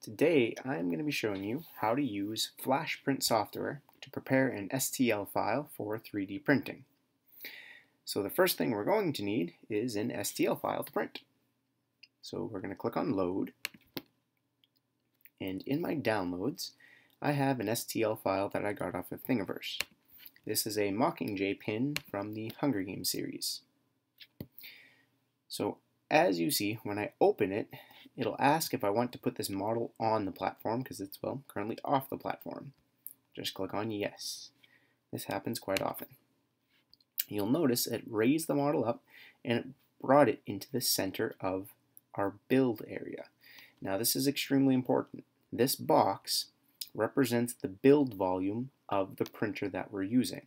Today I'm going to be showing you how to use FlashPrint software to prepare an STL file for 3D printing. So the first thing we're going to need is an STL file to print. So we're going to click on load and in my downloads I have an STL file that I got off of Thingiverse. This is a Mockingjay pin from the Hunger Games series. So as you see, when I open it, it'll ask if I want to put this model on the platform because it's, well, currently off the platform. Just click on yes. This happens quite often. You'll notice it raised the model up and it brought it into the center of our build area. Now this is extremely important. This box represents the build volume of the printer that we're using.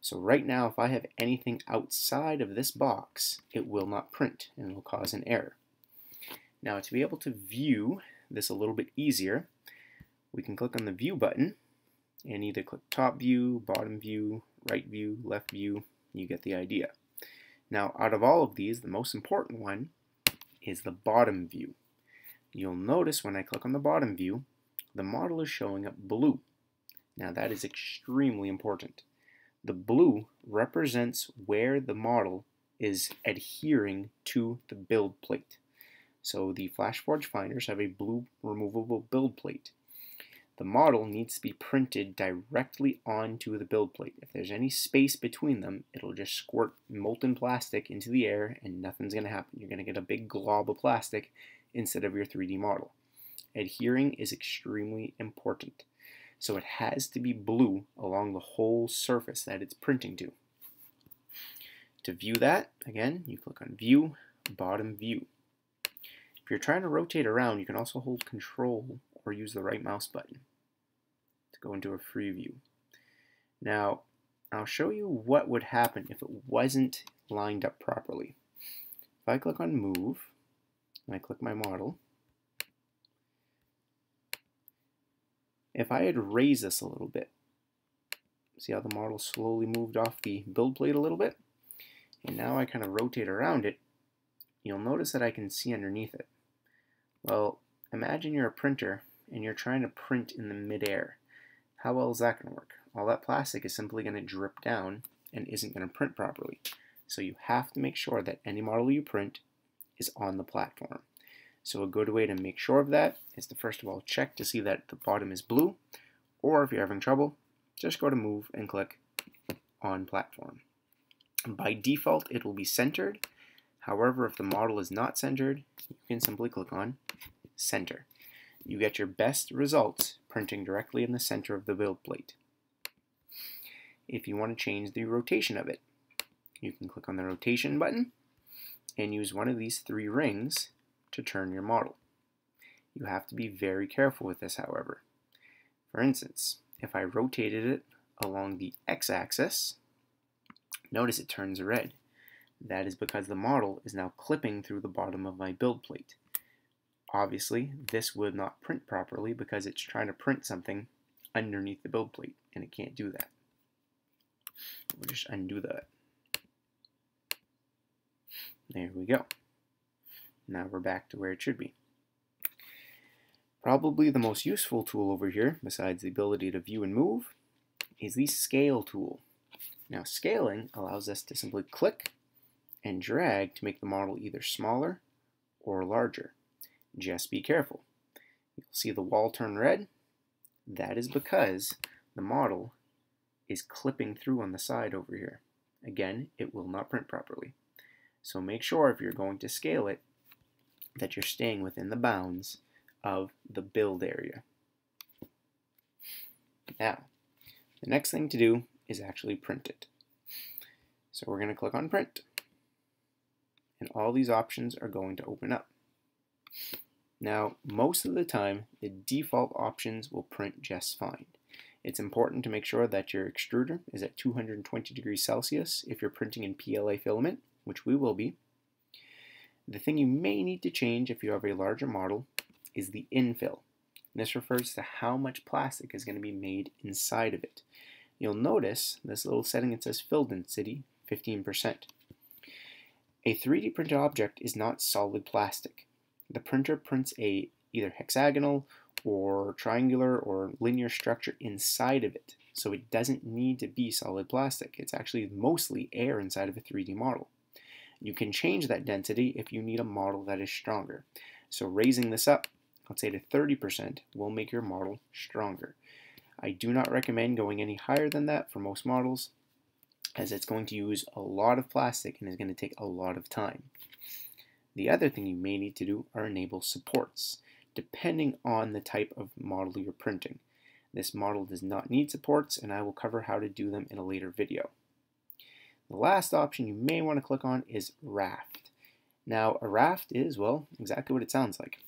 So right now, if I have anything outside of this box, it will not print and it will cause an error. Now to be able to view this a little bit easier, we can click on the view button and either click top view, bottom view, right view, left view, you get the idea. Now out of all of these, the most important one is the bottom view. You'll notice when I click on the bottom view, the model is showing up blue. Now that is extremely important. The blue represents where the model is adhering to the build plate. So the FlashForge finders have a blue removable build plate. The model needs to be printed directly onto the build plate. If there's any space between them, it'll just squirt molten plastic into the air and nothing's going to happen. You're going to get a big glob of plastic instead of your 3D model. Adhering is extremely important. So it has to be blue along the whole surface that it's printing to. To view that, again, you click on View, Bottom View. If you're trying to rotate around, you can also hold Control or use the right mouse button to go into a free view. Now, I'll show you what would happen if it wasn't lined up properly. If I click on Move, and I click my model, if I had raised this a little bit, see how the model slowly moved off the build plate a little bit? And now I kind of rotate around it, you'll notice that I can see underneath it. Well, imagine you're a printer and you're trying to print in the midair. How well is that going to work? Well, that plastic is simply going to drip down and isn't going to print properly. So you have to make sure that any model you print is on the platform. So a good way to make sure of that is to first of all check to see that the bottom is blue, or if you're having trouble, just go to move and click on platform. By default, it will be centered, However, if the model is not centered, you can simply click on Center. You get your best results printing directly in the center of the build plate. If you want to change the rotation of it, you can click on the rotation button and use one of these three rings to turn your model. You have to be very careful with this, however. For instance, if I rotated it along the x-axis, notice it turns red. That is because the model is now clipping through the bottom of my build plate. Obviously, this would not print properly because it's trying to print something underneath the build plate, and it can't do that. We'll just undo that. There we go. Now we're back to where it should be. Probably the most useful tool over here, besides the ability to view and move, is the scale tool. Now scaling allows us to simply click and drag to make the model either smaller or larger. Just be careful. You'll see the wall turn red. That is because the model is clipping through on the side over here. Again, it will not print properly. So make sure if you're going to scale it that you're staying within the bounds of the build area. Now, the next thing to do is actually print it. So we're going to click on print and all these options are going to open up. Now, most of the time, the default options will print just fine. It's important to make sure that your extruder is at 220 degrees Celsius if you're printing in PLA filament, which we will be. The thing you may need to change if you have a larger model is the infill. This refers to how much plastic is going to be made inside of it. You'll notice this little setting that says fill density, 15%. A 3D printed object is not solid plastic. The printer prints a either hexagonal or triangular or linear structure inside of it. So it doesn't need to be solid plastic. It's actually mostly air inside of a 3D model. You can change that density if you need a model that is stronger. So raising this up, let's say to 30%, will make your model stronger. I do not recommend going any higher than that for most models as it's going to use a lot of plastic and is going to take a lot of time. The other thing you may need to do are enable supports, depending on the type of model you're printing. This model does not need supports and I will cover how to do them in a later video. The last option you may want to click on is raft. Now a raft is, well, exactly what it sounds like.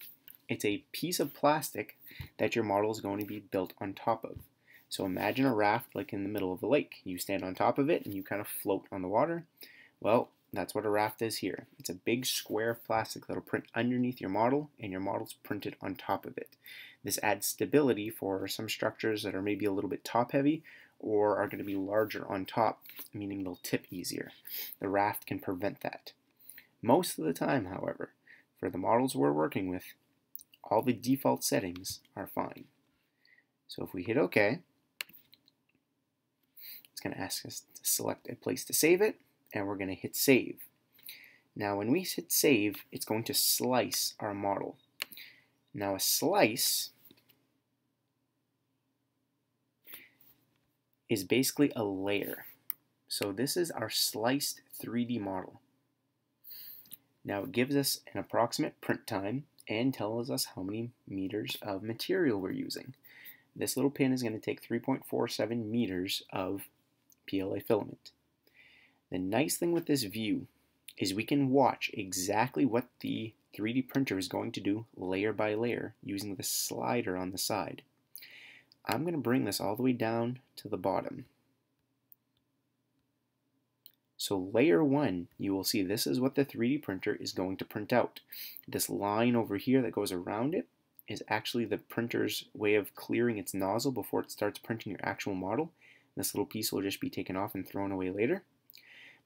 It's a piece of plastic that your model is going to be built on top of. So imagine a raft like in the middle of a lake. You stand on top of it and you kind of float on the water. Well, that's what a raft is here. It's a big square of plastic that'll print underneath your model and your model's printed on top of it. This adds stability for some structures that are maybe a little bit top heavy or are going to be larger on top, meaning they'll tip easier. The raft can prevent that. Most of the time, however, for the models we're working with, all the default settings are fine. So if we hit OK, it's going to ask us to select a place to save it, and we're going to hit save. Now when we hit save, it's going to slice our model. Now a slice is basically a layer. So this is our sliced 3D model. Now it gives us an approximate print time and tells us how many meters of material we're using. This little pin is going to take 3.47 meters of PLA filament. The nice thing with this view is we can watch exactly what the 3D printer is going to do layer by layer using the slider on the side. I'm going to bring this all the way down to the bottom. So layer 1, you will see this is what the 3D printer is going to print out. This line over here that goes around it is actually the printer's way of clearing its nozzle before it starts printing your actual model. This little piece will just be taken off and thrown away later.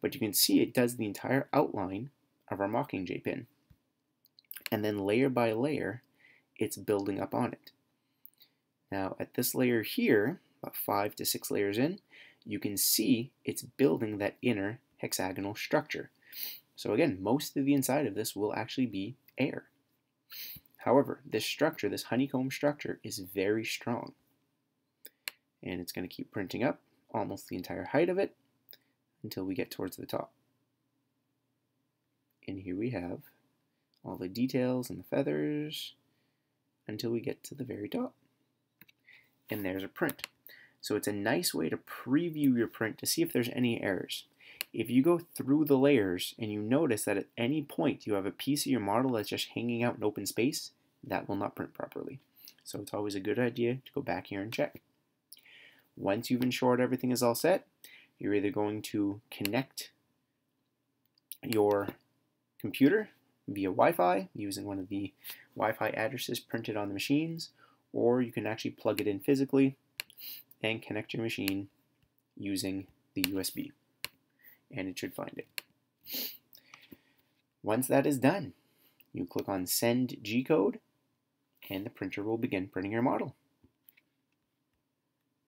But you can see it does the entire outline of our Mockingjay pin. And then layer by layer, it's building up on it. Now at this layer here, about five to six layers in, you can see it's building that inner hexagonal structure. So again, most of the inside of this will actually be air. However, this structure, this honeycomb structure, is very strong. And it's going to keep printing up almost the entire height of it until we get towards the top. And here we have all the details and the feathers until we get to the very top. And there's a print. So it's a nice way to preview your print to see if there's any errors. If you go through the layers and you notice that at any point you have a piece of your model that's just hanging out in open space, that will not print properly. So it's always a good idea to go back here and check. Once you've ensured everything is all set, you're either going to connect your computer via Wi-Fi using one of the Wi-Fi addresses printed on the machines, or you can actually plug it in physically and connect your machine using the USB. And it should find it. Once that is done, you click on Send G-Code, and the printer will begin printing your model.